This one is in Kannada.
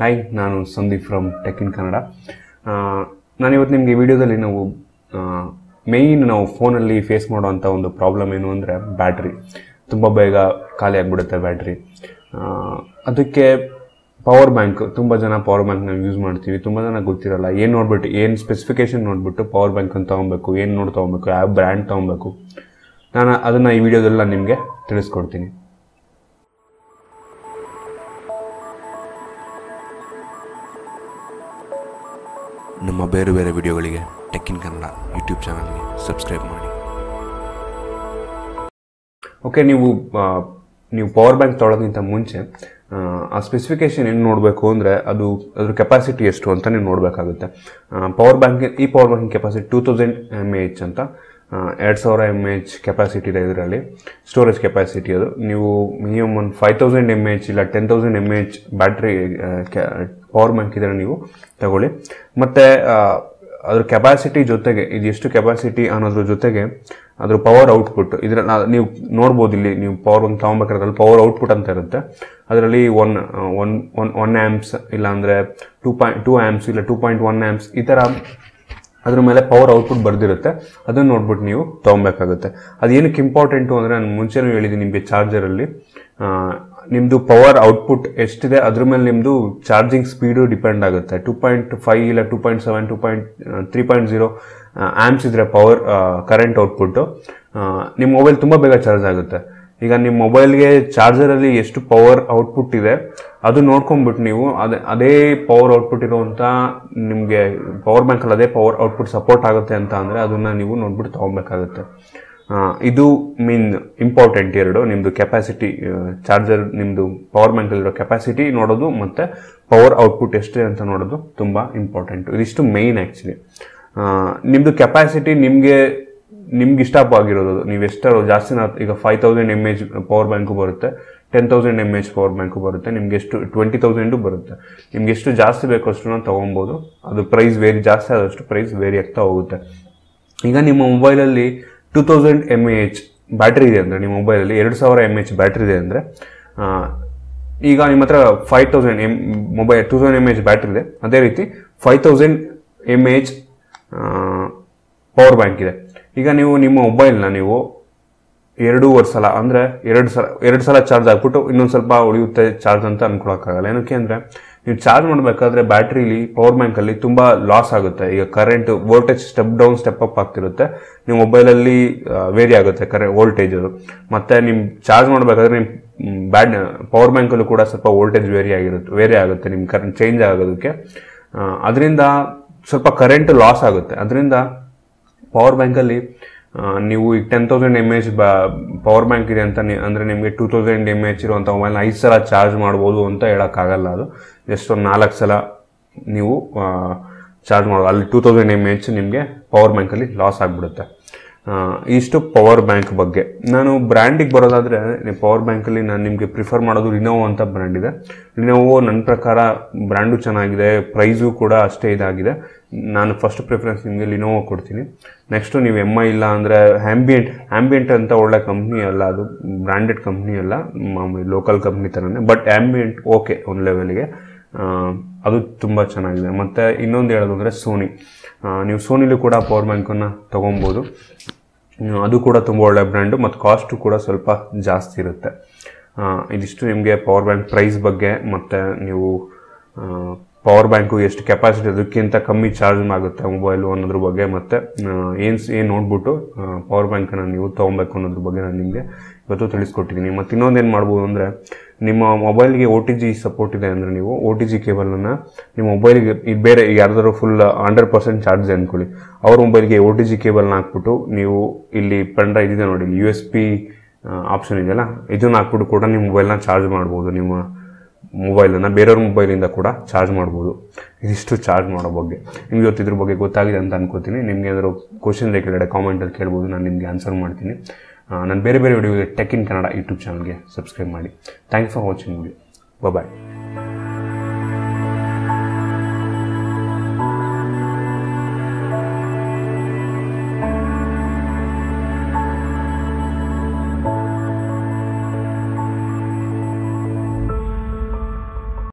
ಹಾಯ್ ನಾನು Sandeep from tech in Kannada ನಾನಿವತ್ತು ನಿಮಗೆ ವಿಡಿಯೋದಲ್ಲಿ ನಾವು ಮೇಯ್ನ್ ನಾವು ಫೋನಲ್ಲಿ ಫೇಸ್ ಮಾಡುವಂಥ ಒಂದು ಪ್ರಾಬ್ಲಮ್ ಏನು ಅಂದರೆ ಬ್ಯಾಟ್ರಿ ತುಂಬ ಬೇಗ ಖಾಲಿ ಆಗಿಬಿಡುತ್ತೆ ಬ್ಯಾಟ್ರಿ ಅದಕ್ಕೆ ಪವರ್ ಬ್ಯಾಂಕ್ ತುಂಬ ಜನ ಪವರ್ ಬ್ಯಾಂಕ್ ನಾವು ಯೂಸ್ ಮಾಡ್ತೀವಿ. ತುಂಬ ಜನ ಗೊತ್ತಿರಲ್ಲ. ಏನು ನೋಡ್ಬಿಟ್ಟು, ಏನು ಸ್ಪೆಸಿಫಿಕೇಶನ್ ನೋಡಿಬಿಟ್ಟು ಪವರ್ ಬ್ಯಾಂಕ್ ಅಂತ ತೊಗೊಬೇಕು, ಏನು ನೋಡಿ ತೊಗೊಬೇಕು, ಯಾವ ಬ್ರ್ಯಾಂಡ್ ತೊಗೊಬೇಕು. ನಾನು ಅದನ್ನು ಈ ವಿಡಿಯೋದಲ್ಲಿ ನಿಮಗೆ ತಿಳಿಸ್ಕೊಡ್ತೀನಿ. ನಮ್ಮ ಬೇರೆ ಬೇರೆ ವಿಡಿಯೋಗಳಿಗೆ ಟೆಕ್ಕಿನ್ ಕನ್ನಡ ಯೂಟ್ಯೂಬ್ ಚಾನಲ್ಗೆ ಸಬ್ಸ್ಕ್ರೈಬ್ ಮಾಡಿ. ಓಕೆ ನೀವು ನೀವು ಪವರ್ ಬ್ಯಾಂಕ್ ತೊಗೊಳೋದಕ್ಕಿಂತ ಮುಂಚೆ ಆ, ಸ್ಪೆಸಿಫಿಕೇಶನ್ ಏನು ನೋಡಬೇಕು ಅಂದರೆ ಅದು ಅದ್ರ ಕೆಪಾಸಿಟಿ ಎಷ್ಟು ಅಂತ ನೀವು ನೋಡಬೇಕಾಗುತ್ತೆ. ಪವರ್ ಬ್ಯಾಂಕ್ ಈ power bank capacity two thousand M A H ಅಂತ. ಎರಡು ಸಾವಿರ ಎಂ ಎಚ್ ಕೆಪಾಸಿಟಿ ಇದೆ ಇದರಲ್ಲಿ. ಸ್ಟೋರೇಜ್ ಕೆಪಾಸಿಟಿ ಅದು. ನೀವು ಮಿನಿಮಮ್ ಒಂದು ಫೈವ್ ತೌಸಂಡ್ ಎಂ ಎಚ್ ಇಲ್ಲ ten thousand M H battery power bank ಇದ್ರೆ ನೀವು ತಗೊಳ್ಳಿ. ಮತ್ತು ಅದ್ರ ಕೆಪಾಸಿಟಿ ಜೊತೆಗೆ ಇದು ಎಷ್ಟು ಕೆಪಾಸಿಟಿ ಅನ್ನೋದ್ರ ಜೊತೆಗೆ ಅದ್ರ ಪವರ್ ಔಟ್ಪುಟ್ ಇದ್ರ ನೀವು ನೋಡ್ಬೋದು ಇಲ್ಲಿ, ನೀವು ಪವರ್ ಒಂದು ತೊಗೊಬೇಕಾದ್ರೆ ಪವರ್ ಔಟ್ಪುಟ್ ಅಂತ ಇರುತ್ತೆ. ಅದರಲ್ಲಿ one one one one amps ಇಲ್ಲಾಂದರೆ ಟೂ ಪಾಯಿಂಟ್ ಟೂ ಆ್ಯಮ್ಸ್ ಇಲ್ಲ ಟೂ ಪಾಯಿಂಟ್ ಒನ್ ಆ್ಯಮ್ಸ್ ಈ ಥರ ಅದ್ರ ಮೇಲೆ ಪವರ್ ಔಟ್ಪುಟ್ ಬರ್ದಿರುತ್ತೆ. ಅದನ್ನು ನೋಡ್ಬಿಟ್ಟು ನೀವು ತಗೊಬೇಕಾಗುತ್ತೆ. ಅದೇನಕ್ಕೆ ಇಂಪಾರ್ಟೆಂಟು ಅಂದರೆ ನಾನು ಮುಂಚೆನೂ ಹೇಳಿದ್ದೀನಿ ನಿಮಗೆ ಚಾರ್ಜರಲ್ಲಿ ನಿಮ್ಮದು ಪವರ್ ಔಟ್ಪುಟ್ ಎಷ್ಟಿದೆ, ಅದ್ರ ಮೇಲೆ ನಿಮ್ಮದು ಚಾರ್ಜಿಂಗ್ ಸ್ಪೀಡು ಡಿಪೆಂಡ್ ಆಗುತ್ತೆ. ಟೂ ಪಾಯಿಂಟ್ ಫೈವ್ ಇಲ್ಲ two point seven two point three point zero amps ಇದ್ರೆ ಪವರ್ ಕರೆಂಟ್ ಔಟ್ಪುಟ್ಟು ನಿಮ್ಮ ಮೊಬೈಲ್ ತುಂಬ ಬೇಗ ಚಾರ್ಜ್ ಆಗುತ್ತೆ. ಈಗ ನಿಮ್ಮ ಮೊಬೈಲ್ಗೆ ಚಾರ್ಜರಲ್ಲಿ ಎಷ್ಟು ಪವರ್ ಔಟ್ಪುಟ್ ಇದೆ, ಅದು ನೋಡ್ಕೊಂಡ್ಬಿಟ್ಟು ನೀವು ಅದೇ ಅದೇ ಪವರ್ ಔಟ್ಪುಟ್ ಇರುವಂಥ ನಿಮಗೆ ಪವರ್ ಬ್ಯಾಂಕಲ್ಲಿ ಅದೇ ಪವರ್ ಔಟ್ಪುಟ್ ಸಪೋರ್ಟ್ ಆಗುತ್ತೆ ಅಂತ ಅಂದರೆ ಅದನ್ನು ನೀವು ನೋಡ್ಬಿಟ್ಟು ತೊಗೊಬೇಕಾಗುತ್ತೆ ಇದು ಮೀನ್ ಇಂಪಾರ್ಟೆಂಟ್ ಎರಡು. ನಿಮ್ಮದು ಕೆಪಾಸಿಟಿ ಚಾರ್ಜರ್ ನಿಮ್ಮದು ಪವರ್ ಬ್ಯಾಂಕಲ್ಲಿರೋ ಕೆಪಾಸಿಟಿ ನೋಡೋದು ಮತ್ತು ಪವರ್ ಔಟ್ಪುಟ್ ಎಷ್ಟಿದೆ ಅಂತ ನೋಡೋದು ತುಂಬ ಇಂಪಾರ್ಟೆಂಟ್ ಇದಿಷ್ಟು ಮೇಯ್ನ್ ಆ್ಯಕ್ಚುಲಿ ನಿಮ್ಮದು ಕೆಪಾಸಿಟಿ ನಿಮಗೆ ನಿಮ್ಗೆ ಇಷ್ಟವಾಗಿರೋದು ನೀವು ಎಷ್ಟರ ಜಾಸ್ತಿ ಈಗ five thousand M H power bank ಬರುತ್ತೆ. Ten thousand M H power bank ಬರುತ್ತೆ. ನಿಮ್ಗೆ ಎಷ್ಟು ಟ್ವೆಂಟಿ ತೌಸಂಡು ಬರುತ್ತೆ. ನಿಮ್ಗೆ ಎಷ್ಟು ಜಾಸ್ತಿ ಬೇಕೋ ಅಷ್ಟು ತೊಗೊಬೋದು. ಅದು ಪ್ರೈಸ್ ವೇರಿ ಜಾಸ್ತಿ ಆದಷ್ಟು ಪ್ರೈಸ್ ವೇರಿ ಆಗ್ತಾ ಹೋಗುತ್ತೆ. ಈಗ ನಿಮ್ಮ ಮೊಬೈಲಲ್ಲಿ two thousand M A H battery ಇದೆ ಅಂದರೆ, ನಿಮ್ಮ ಮೊಬೈಲಲ್ಲಿ ಎರಡು ಸಾವಿರ ಎಂ ಎಚ್ ಬ್ಯಾಟ್ರಿ ಇದೆ ಅಂದರೆ ಈಗ ನಿಮ್ಮ ಹತ್ರ five thousand M mobile two thousand M H battery ಇದೆ. ಅದೇ ರೀತಿ five thousand M H power bank ಇದೆ. ಈಗ ನೀವು ನಿಮ್ಮ ಮೊಬೈಲ್ನ ನೀವು ಎರಡೂವರೆ ಸಲ ಅಂದರೆ ಎರಡು ಸಲ ಎರಡು ಸಲ ಚಾರ್ಜ್ ಹಾಕ್ಬಿಟ್ಟು ಇನ್ನೊಂದು ಸ್ವಲ್ಪ ಉಳಿಯುತ್ತೆ ಚಾರ್ಜ್ ಅಂತ ಅನ್ಕೊಳಕ್ಕಾಗಲ್ಲ. ಏನಕ್ಕೆ ಅಂದರೆ ನೀವು ಚಾರ್ಜ್ ಮಾಡಬೇಕಾದ್ರೆ ಬ್ಯಾಟ್ರಿಲಿ, ಪವರ್ ಬ್ಯಾಂಕಲ್ಲಿ ತುಂಬ ಲಾಸ್ ಆಗುತ್ತೆ. ಈಗ current voltage step down step up ಆಗ್ತಿರುತ್ತೆ. ನಿಮ್ಮ ಮೊಬೈಲಲ್ಲಿ ವೇರಿ ಆಗುತ್ತೆ ಕರೆ ವೋಲ್ಟೇಜ್ ಅದು. ಮತ್ತು ನಿಮ್ಮ ಚಾರ್ಜ್ ಮಾಡಬೇಕಾದ್ರೆ ನಿಮ್ಮ ಬ್ಯಾಡ್, ಪವರ್ ಬ್ಯಾಂಕಲ್ಲೂ ಕೂಡ ಸ್ವಲ್ಪ ವೋಲ್ಟೇಜ್ ವೇರಿ ಆಗಿರುತ್ತೆ ವೇರಿ ಆಗುತ್ತೆ ನಿಮ್ಮ ಕರೆಂಟ್ ಚೇಂಜ್ ಆಗೋದಕ್ಕೆ. ಅದರಿಂದ ಸ್ವಲ್ಪ ಕರೆಂಟ್ ಲಾಸ್ ಆಗುತ್ತೆ. ಅದರಿಂದ ಪವರ್ ಬ್ಯಾಂಕಲ್ಲಿ ನೀವು ಈಗ ten thousand M H power bank ಇದೆ ಅಂತ ಅಂದರೆ ನಿಮಗೆ ಟೂ ತೌಸಂಡ್ ಎಂ ಎಚ್ ಇರುವಂಥ ಮೊಬೈಲ್ನ ಐದು ಸಲ ಚಾರ್ಜ್ ಮಾಡ್ಬೋದು ಅಂತ ಹೇಳೋಕ್ಕಾಗಲ್ಲ ಅದು. ಜಸ್ಟ್ ಒಂದು ನಾಲ್ಕು ಸಲ ನೀವು ಚಾರ್ಜ್ ಮಾಡೋದು ಅಲ್ಲಿ ಟೂ ತೌಸಂಡ್ ಎಂ ಎಚ್ ನಿಮಗೆ ಪವರ್ ಬ್ಯಾಂಕಲ್ಲಿ ಲಾಸ್ ಆಗಿಬಿಡುತ್ತೆ. ಇಷ್ಟು ಪವರ್ ಬ್ಯಾಂಕ್ ಬಗ್ಗೆ. ನಾನು ಬ್ರ್ಯಾಂಡಿಗೆ ಬರೋದಾದರೆ ಪವರ್ ಬ್ಯಾಂಕಲ್ಲಿ ನಾನು ನಿಮಗೆ ಪ್ರಿಫರ್ ಮಾಡೋದು ರಿನೋವೋ ಅಂತ ಬ್ರ್ಯಾಂಡ್ ಇದೆ. ರಿನೋವೋ ನನ್ನ ಪ್ರಕಾರ ಬ್ರ್ಯಾಂಡು ಚೆನ್ನಾಗಿದೆ ಪ್ರೈಸು ಕೂಡ ಅಷ್ಟೇ ಇದಾಗಿದೆ. ನಾನು ಫಸ್ಟ್ ಪ್ರಿಫರೆನ್ಸ್ ನಿಮಗೆ ಲಿನೋವೋ ಕೊಡ್ತೀನಿ. ನೆಕ್ಸ್ಟು ನೀವು ಎಂ ಐ ಇಲ್ಲ ಅಂದರೆ ಆ್ಯಂಬಿಯಂಟ್ ಆ್ಯಂಬಿಯೆಂಟ್ ಅಂತ ಒಳ್ಳೆ ಕಂಪ್ನಿ ಅಲ್ಲ ಅದು ಬ್ರ್ಯಾಂಡೆಡ್ ಕಂಪ್ನಿ ಅಲ್ಲ ಮಾಮೂಲಿ ಲೋಕಲ್ ಕಂಪ್ನಿ ಥರನೇ ಬಟ್ ಆ್ಯಂಬಿಯಂಟ್ ಓಕೆ ಒಂದು ಲೆವೆಲ್ಗೆ ಅದು ತುಂಬ ಚೆನ್ನಾಗಿದೆ. ಮತ್ತು ಇನ್ನೊಂದು ಹೇಳೋದು ಅಂದರೆ ಸೋನಿ ನೀವು ಸೋನಿಲೂ ಕೂಡ ಪವರ್ ಬ್ಯಾಂಕನ್ನು ತೊಗೊಬೋದು. ಅದು ಕೂಡ ತುಂಬ ಒಳ್ಳೆ ಬ್ರ್ಯಾಂಡು ಮತ್ತು ಕಾಸ್ಟು ಕೂಡ ಸ್ವಲ್ಪ ಜಾಸ್ತಿ ಇರುತ್ತೆ. ಇದಿಷ್ಟು ನಿಮಗೆ ಪವರ್ ಬ್ಯಾಂಕ್ ಪ್ರೈಸ್ ಬಗ್ಗೆ, ಮತ್ತು ನೀವು ಪವರ್ ಬ್ಯಾಂಕು ಎಷ್ಟು ಕೆಪಾಸಿಟಿ ಅದಕ್ಕಿಂತ ಕಮ್ಮಿ ಚಾರ್ಜ್ ಆಗುತ್ತೆ ಮೊಬೈಲು ಅನ್ನೋದ್ರ ಬಗ್ಗೆ, ಮತ್ತು ಏನು ಏನು ನೋಡ್ಬಿಟ್ಟು ಪವರ್ ಬ್ಯಾಂಕನ್ನು ನೀವು ತೊಗೊಬೇಕು ಅನ್ನೋದ್ರ ಬಗ್ಗೆ ನಾನು ನಿಮಗೆ ಇವತ್ತು ತಿಳಿಸ್ಕೊಟ್ಟಿದ್ದೀನಿ ಮತ್ತು ಇನ್ನೊಂದು ಏನು ಮಾಡ್ಬೋದು ಅಂದರೆ ನಿಮ್ಮ ಮೊಬೈಲ್ಗೆ ಓ ಟಿ ಜಿ ಸಪೋರ್ಟ್ ಇದೆ ಅಂದರೆ ನೀವು ಓ ಟಿ ಜಿ ಕೇಬಲನ್ನು ನಿಮ್ಮ ಮೊಬೈಲ್ಗೆ ಈಗ ಬೇರೆ ಯಾರಾದರೂ ಫುಲ್ ಹಂಡ್ರೆಡ್ ಪರ್ಸೆಂಟ್ ಚಾರ್ಜ್ ಅಂದ್ಕೊಳ್ಳಿ ಅವ್ರ ಮೊಬೈಲ್ಗೆ ಓ ಟಿ ಜಿ ಕೇಬಲ್ನ ಹಾಕ್ಬಿಟ್ಟು ನೀವು ಇಲ್ಲಿ ಪಂಡ್ರ ಇದಿದೆ ಇದೆ ನೋಡಿ ಯು ಎಸ್ ಪಿ ಆಪ್ಷನ್ ಇದೆಯಲ್ಲ, ಇದನ್ನು ಹಾಕ್ಬಿಟ್ಟು ಕೂಡ ನಿಮ್ಮ ಮೊಬೈಲ್ನ ಚಾರ್ಜ್ ಮಾಡ್ಬೋದು, ನಿಮ್ಮ ಮೊಬೈಲನ್ನು ಬೇರೆಯವ್ರ ಮೊಬೈಲಿಂದ ಕೂಡ ಚಾರ್ಜ್ ಮಾಡ್ಬೋದು. ಇದಿಷ್ಟು ಚಾರ್ಜ್ ಮಾಡೋ ಬಗ್ಗೆ. ನಿಮ್ಗೆ ಇವತ್ತು ಇದ್ರ ಬಗ್ಗೆ ಗೊತ್ತಾಗಿದೆ ಅಂತ ಅನ್ಕೋತೀನಿ. ನಿಮ್ಗೆ ಏನಾದರೂ ಕ್ವಶನ್ ಕೆಳಗಡೆ ಕಾಮೆಂಟಲ್ಲಿ ಕೇಳ್ಬೋದು, ನಾನು ನಿಮಗೆ ಆನ್ಸರ್ ಮಾಡ್ತೀನಿ. ನಾನು ಬೇರೆ ಬೇರೆ ವಿಡಿಯೋಗೆ ಟೆಕ್ ಇನ್ ಕನ್ನಡ ಯೂಟ್ಯೂಬ್ ಚಾನಲ್ಗೆ ಸಬ್ಸ್ಕ್ರೈಬ್ ಮಾಡಿ. Thanks for watching video bye